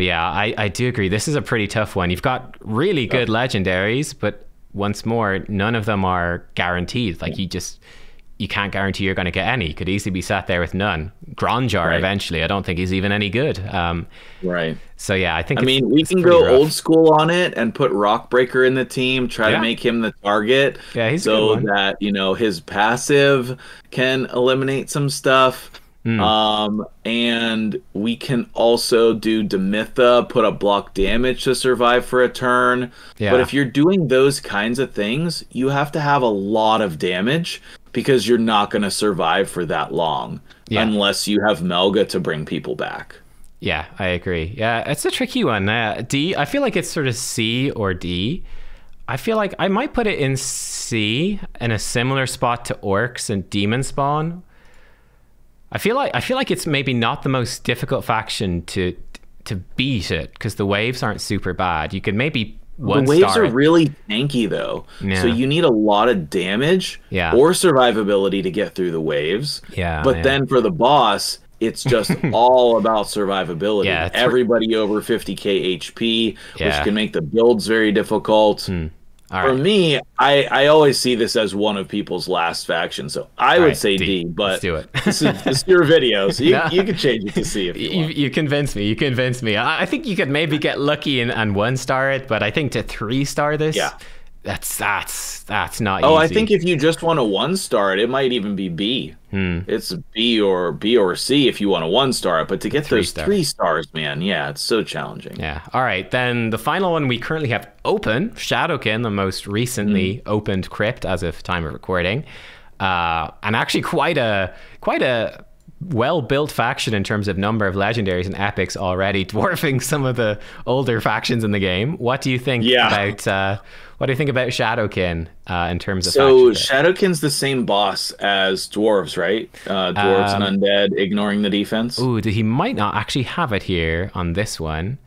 but yeah, I, I do agree. This is a pretty tough one. You've got really good legendaries, but once more, none of them are guaranteed. Like you just you can't guarantee you're going to get any. You could easily be sat there with none. Gronjar Right. eventually. I don't think he's even any good. Um, Right. so yeah, I think I mean, we can go rough. old school on it and put Rockbreaker in the team, try Yeah. to make him the target. Yeah, he's a so good one. that, you know, his passive can eliminate some stuff. Hmm. Um, and we can also do Demitha, put up block damage to survive for a turn. Yeah. But if you're doing those kinds of things, you have to have a lot of damage because you're not going to survive for that long Yeah. unless you have Melga to bring people back. Yeah, I agree. Yeah, it's a tricky one. Uh, D, I feel like it's sort of C or D. I feel like I might put it in C in a similar spot to Orcs and Demon Spawn. I feel like I feel like it's maybe not the most difficult faction to to beat it because the waves aren't super bad. You could maybe one the waves are it. really tanky though Yeah. so you need a lot of damage Yeah. or survivability to get through the waves Yeah, but yeah. then for the boss it's just [laughs] all about survivability Yeah, everybody over 50k hp which can make the builds very difficult hmm. All for right. me I, I always see this as one of people's last factions so i All would right, say D. d, but Let's do it. this, is, this is your video so you, [laughs] No. you can change it to c if you You, want you convinced me. You convince me. I, I think you could maybe get lucky and, and one star it, but I think to three star this, Yeah. That's that's that's not. Oh, I think if you just want a one star, it might even be B. Hmm. It's B or B or C if you want a one star. But to get Three those star. three stars, man, yeah, it's so challenging. Yeah. All right. Then the final one we currently have open Shadowkin, the most recently Hmm. opened crypt as of time of recording, uh, and actually quite a quite a well built faction in terms of number of legendaries and epics already, [laughs] dwarfing some of the older factions in the game. What do you think Yeah. about uh, what do you think about Shadowkin uh, in terms of So? Shadowkin's the same boss as dwarves, right? Uh, dwarves Um, and undead, ignoring the defense. Ooh, he might not actually have it here on this one.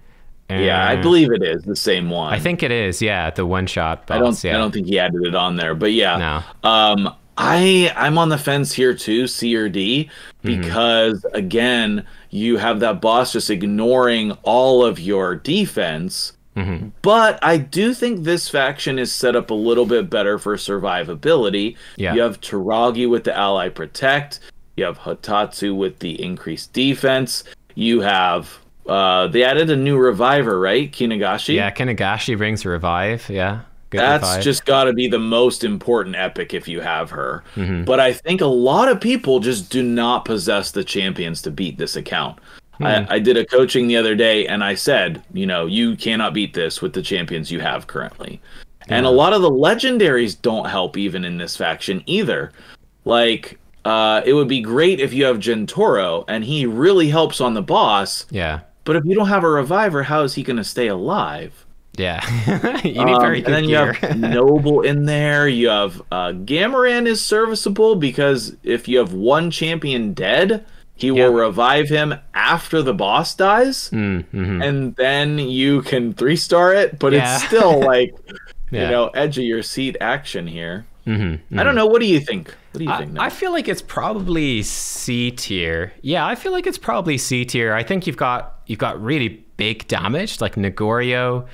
yeah, I Uh, believe it is the same one. I think it is. Yeah, the one shot boss. I don't. yeah. I don't think he added it on there, but yeah. No. Um, I I'm on the fence here too, C or D, Mm-hmm. because again, you have that boss just ignoring all of your defense. Mm-hmm. But I do think this faction is set up a little bit better for survivability. Yeah. You have Toragi with the ally protect. You have Hotatsu with the increased defense. You have uh they added a new reviver, right? Kinagashi. Yeah, Kinagashi brings a revive. Yeah. That's just got to be the most important epic if you have her. Mm-hmm. But I think a lot of people just do not possess the champions to beat this account. Hmm. I, I did a coaching the other day and I said, you know, you cannot beat this with the champions you have currently. And a lot of the legendaries don't help even in this faction either. Like, uh, it would be great if you have Gentoro and he really helps on the boss. Yeah. But if you don't have a reviver, how is he going to stay alive? Yeah. [laughs] you need Um, very and then gear. you have [laughs] Noble in there. You have uh, Gamaran is serviceable because if you have one champion dead, he Yeah. will revive him after the boss dies, Mm, mhm. and then you can three star it. But Yeah. it's still [laughs] like Yeah. you know edge of your seat action here. Mhm, I don't know. What do you think? What do you I, think? I feel like it's probably C tier. Yeah, I feel like it's probably C tier. I think you've got you've got really big damage like Nagorio,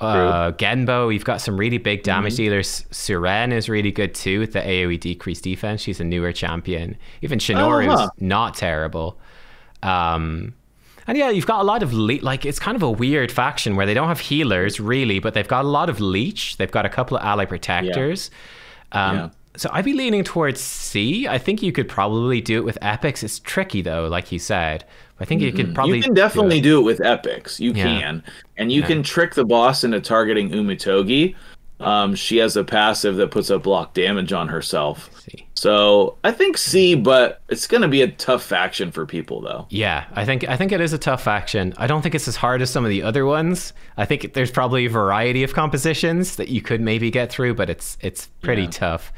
uh, Genbo. You've got some really big damage Mm-hmm. dealers. Suren is really good too with the AOE decreased defense. She's a newer champion. Even Oh, huh. not terrible. Um, and yeah, you've got a lot of le- like it's kind of a weird faction where they don't have healers really, but they've got a lot of leech. They've got a couple of ally protectors. Um, Yeah. So I'd be leaning towards C. I think you could probably do it with epics. It's tricky though, like you said. I think you could probably Mm-hmm. you can do definitely it. do it, with epics. You Yeah. can, and you can trick the boss into targeting Umitogi. Um, she has a passive that puts up block damage on herself. So I think C, but it's gonna be a tough faction for people though. Yeah, I think I think it is a tough faction. I don't think it's as hard as some of the other ones. I think there's probably a variety of compositions that you could maybe get through, but it's it's pretty Yeah. tough.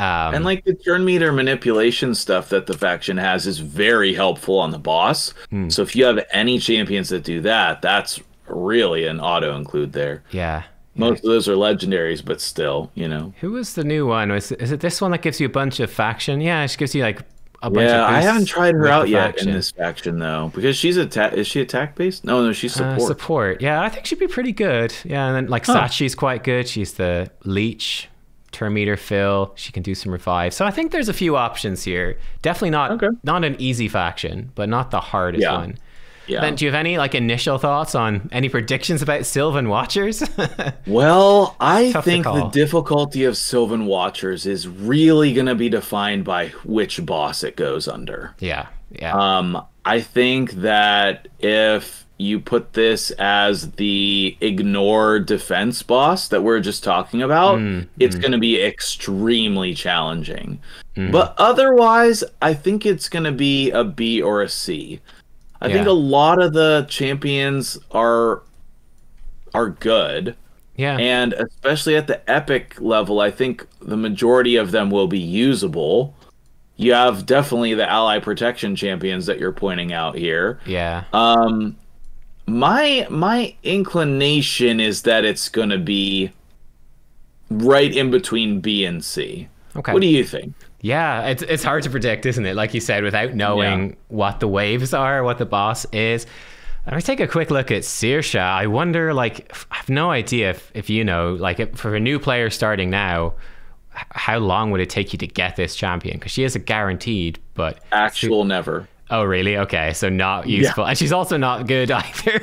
Um, And like the turn meter manipulation stuff that the faction has is very helpful on the boss. Hmm. So if you have any champions that do that, that's really an auto include there. yeah. Most of those are legendaries, but still, you know. Who was the new one? Was is it this one that gives you a bunch of faction? Yeah, she gives you like a bunch Yeah, of I haven't tried her out yet faction. in this faction though, because she's attack. Is she attack based? No, no, she's Uh, support. support. Yeah, I think she'd be pretty good. Yeah, and then like Huh. Sachi's quite good. She's the leech, turn meter fill. She can do some revive. So I think there's a few options here. Definitely not Okay. not an easy faction, but not the hardest Yeah. one. yeah. Then do you have any like initial thoughts on any predictions about Sylvan Watchers? [laughs] Well, I Tough think the difficulty of Sylvan Watchers is really going to be defined by which boss it goes under. yeah, yeah. Um, I think that if you put this as the ignore defense boss that we're just talking about, Mm, it's going to be extremely challenging. Mm-hmm. But otherwise, I think it's going to be a B or a C. I think a lot of the champions are are good. yeah. And especially at the epic level, I think the majority of them will be usable. You have definitely the ally protection champions that you're pointing out here. yeah. Um my my inclination is that it's going to be right in between B and C. Okay. What do you think? Yeah, it's it's hard to predict, isn't it? Like you said, without knowing Yeah. what the waves are, what the boss is. Let me take a quick look at Sirsha. I wonder, like, I have no idea if, if you know, like, if, for a new player starting now, how long would it take you to get this champion? Because she is a guaranteed, but Actual never. Oh, really? Okay, so not useful, and she's also not good [laughs] either.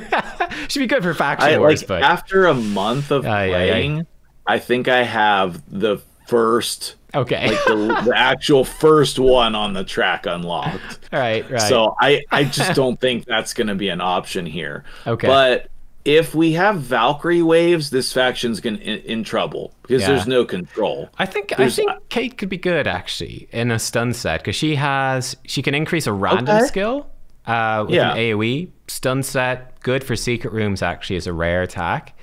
She'd be good for faction I wars, like but after a month of Aye, aye, aye. playing, I think I have the first okay, like the, [laughs] the actual first one on the track unlocked. right, right. So I I just don't think that's going to be an option here. Okay. But if we have Valkyrie waves, this faction's going in, in trouble because Yeah. there's no control. I think I There's- think Kate could be good actually in a stun set because she has she can increase a random Okay. skill uh, with Yeah. an AOE stun set. Good for secret rooms actually as a rare attack.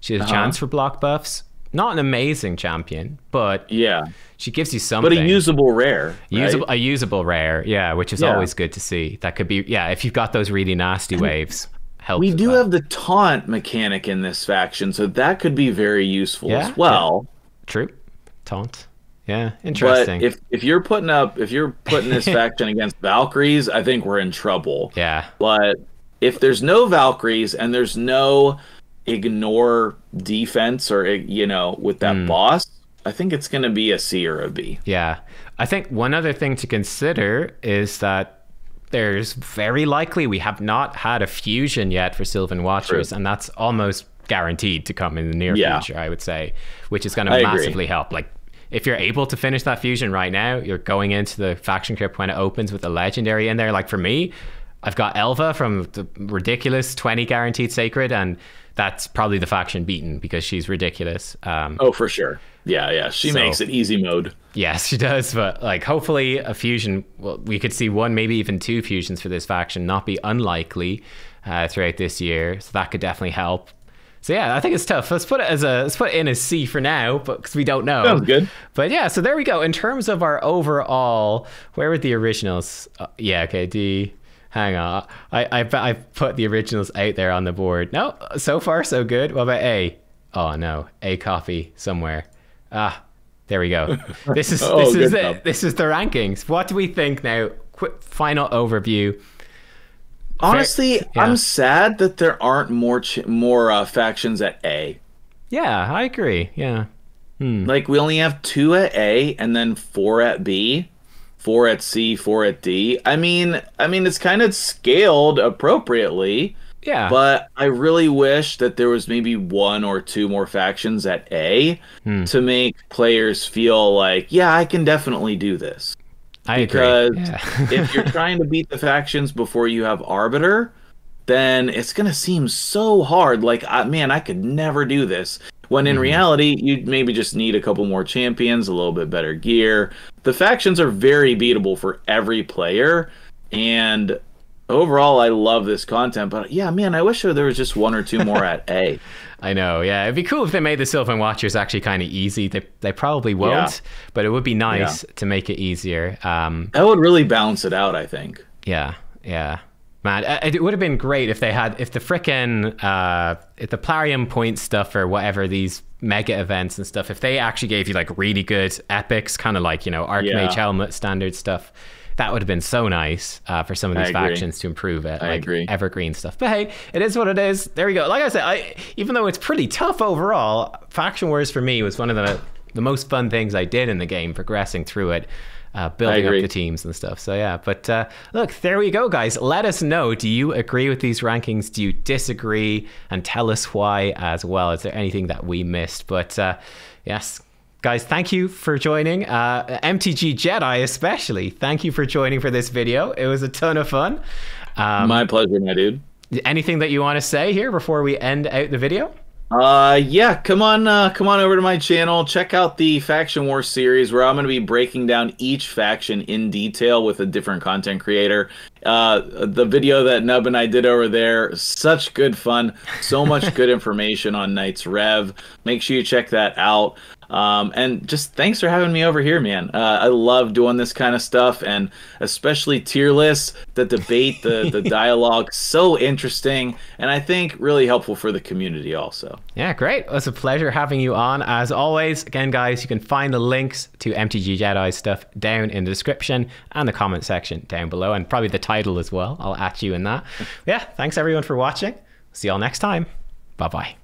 She has a Uh-huh. chance for block buffs. Not an amazing champion, but Yeah, she gives you something. but a usable rare. right? a usable rare, yeah, which is Yeah. always good to see. That could be yeah if you've got those really nasty waves. We do have the taunt mechanic in this faction, so that could be very useful Yeah, as well. Yeah. true taunt. Yeah, interesting. But if if you're putting up if you're putting this [laughs] faction against Valkyries, I think we're in trouble. yeah, But if there's no Valkyries and there's no ignore defense or you know with that Hmm. boss, I think it's going to be a C or a B. Yeah. I think one other thing to consider is that there's very likely we have not had a fusion yet for Sylvan Watchers, True. and that's almost guaranteed to come in the near Yeah. future, I would say, which is going to agree. massively help. Like, if you're able to finish that fusion right now, you're going into the faction crypt when it opens with the legendary in there. Like, for me, I've got Elva from the ridiculous 20 guaranteed sacred, and that's probably the faction beaten because she's ridiculous. Um, oh, for sure. Yeah, yeah. She so, makes it easy mode. Yes, [laughs] she does. But like, hopefully, a fusion. Well, we could see one, maybe even two fusions for this faction. Not be unlikely uh, throughout this year. So that could definitely help. So yeah, I think it's tough. Let's put it as a let's put it in as C for now, but because we don't know. Sounds good. But yeah, so there we go. In terms of our overall, where were the originals? Uh, yeah, okay, D. Hang on, I I I put the originals out there on the board. No, so far so good. What about A? Oh no, A coffee somewhere. Ah, there we go. [laughs] This is oh, this is it. This is the rankings. What do we think now? Quick final overview. Honestly, yeah. I'm sad that there aren't more ch- more uh, factions at A. Yeah, I agree. Yeah. Hmm. Like we only have two at A and then four at B, four at C, four at D. I mean, I mean it's kind of scaled appropriately. Yeah. But I really wish that there was maybe one or two more factions at A hmm. to make players feel like, yeah, I can definitely do this. I because yeah. if you're [laughs] trying to beat the factions before you have Arbiter, then it's gonna seem so hard. Like, I, man, I could never do this. When in mm-hmm. reality, you maybe just need a couple more champions, a little bit better gear. The factions are very beatable for every player, and overall, I love this content. But yeah, man, I wish there was just one or two more at A. [laughs] I know, yeah. It'd be cool if they made the Sylvan Watchers actually kind of easy. They they probably won't, yeah. but it would be nice yeah. to make it easier. Um, that would really balance it out, I think. Yeah, yeah. Man, it would have been great if they had, if the frickin', uh, if the Plarium point stuff or whatever, these mega events and stuff, if they actually gave you like really good epics, kind of like, you know, Archmage yeah. Hellmut standard stuff, that would have been so nice uh, for some of these factions to improve it, I like agree. evergreen stuff. But hey, it is what it is. There we go. Like I said, I, even though it's pretty tough overall, Faction Wars for me was one of the the most fun things I did in the game, progressing through it. Uh, building up the teams and stuff. So yeah, but uh, look, there we go, guys. Let us know. Do you agree with these rankings? Do you disagree? And tell us why as well. Is there anything that we missed? But uh, yes, Guys, thank you for joining. Uh, MTG Jedi, especially, thank you for joining for this video. It was a ton of fun. Um, my pleasure, my dude. Anything that you want to say here before we end out the video? Uh, yeah, come on, uh, come on over to my channel. Check out the Faction War series where I'm going to be breaking down each faction in detail with a different content creator. Uh, the video that Nub and I did over there, such good fun, so much good [laughs] information on Knights Rev. Make sure you check that out. Um, and just thanks for having me over here, man. Uh, I love doing this kind of stuff, and especially tier lists, the debate, the the [laughs] dialogue, so interesting, and I think really helpful for the community also. Yeah, great. Well, it's a pleasure having you on. As always, again, guys, you can find the links to MTG Jedi stuff down in the description and the comment section down below, and probably the title as well. I'll at you in that. [laughs] yeah, thanks everyone for watching. See y'all next time. Bye bye.